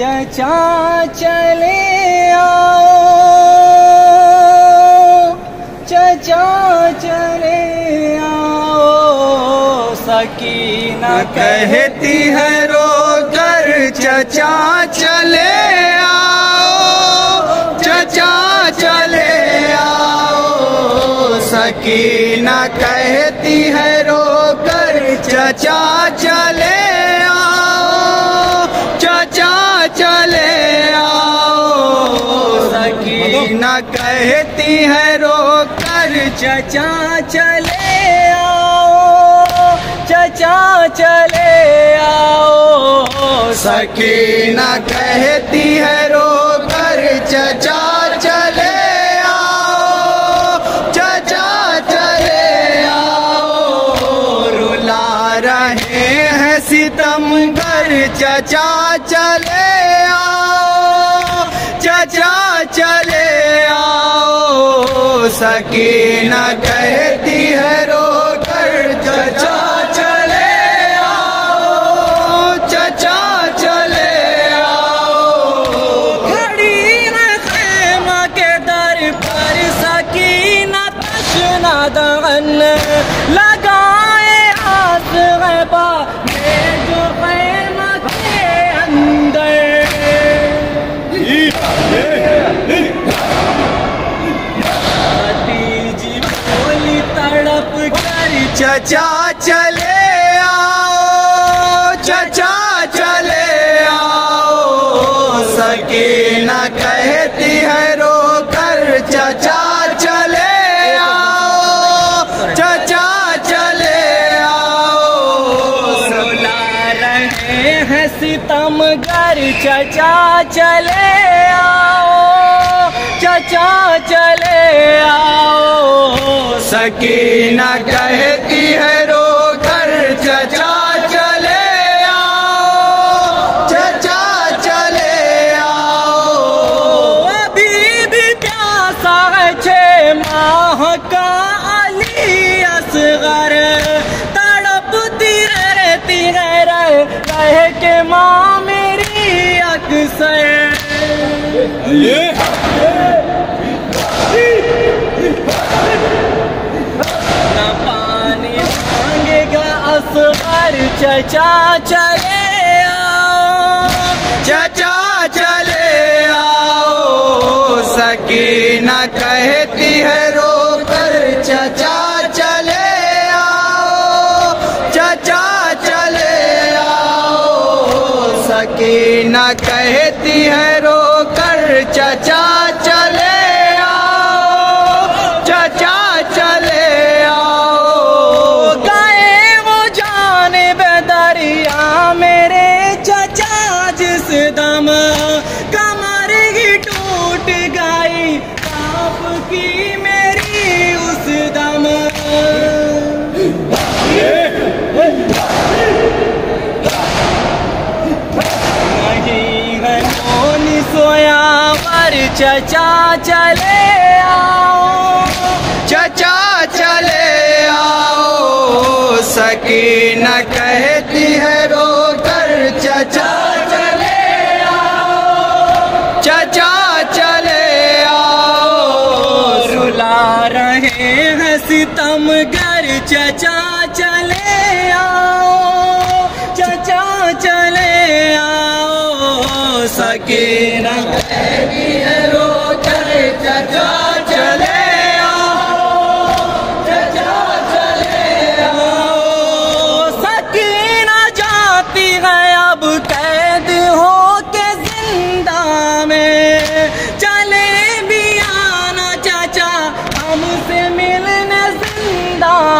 चचा चले आओ। चचा चले आओ। सकीना कहती है, रो कर, चचा चले आओ। चचा चले आओ। सकीना कहती है, रो कर, चचा चले आओ। चचा चले आओ। सकीना कहती है रो कर चचा चले आओ। चचा चले आओ। सकीना कहती है रहे हैं सितमगर चचा चले आओ, चचा चले आओ। सकीना कहती है रो कर चचा चले आओ, चचा चले आओ। खड़ी है खैमा के दर पर, सकीना तशना दगन चचा चले आओ, चचा चले आओ। सकीना कहती है रो कर चचा चले आओ, चचा चले आओ। रुला रहे हैं सितमगर, चचा चले आओ, चचा चले आओ। सकीना कहती है रो कर चचा चले आओ चचा चले आओ। अभी भी प्यासा है छे माह का अली असगर। तड़पती रहती है रह रह के माँ मेरी अक्सर। न चचा चले आओ, चचा चले आओ, सकीना कहती है रो कर चचा चले आओ, चचा चले आओ, सकीना कहती है रो आपकी मेरी उस दम। सोया, पर चचा चले आओ। चचा चले आओ सकीना कहती है रो हैं सितमगर चचा चले आओ, चचा चले आओ। कहती है रो चचा चले आओ, चचा चले आओ। जाती है अब कैद हो के ज़िंदा में। चले भी आना, चाचा, हमसे मिलने ज़िंदा में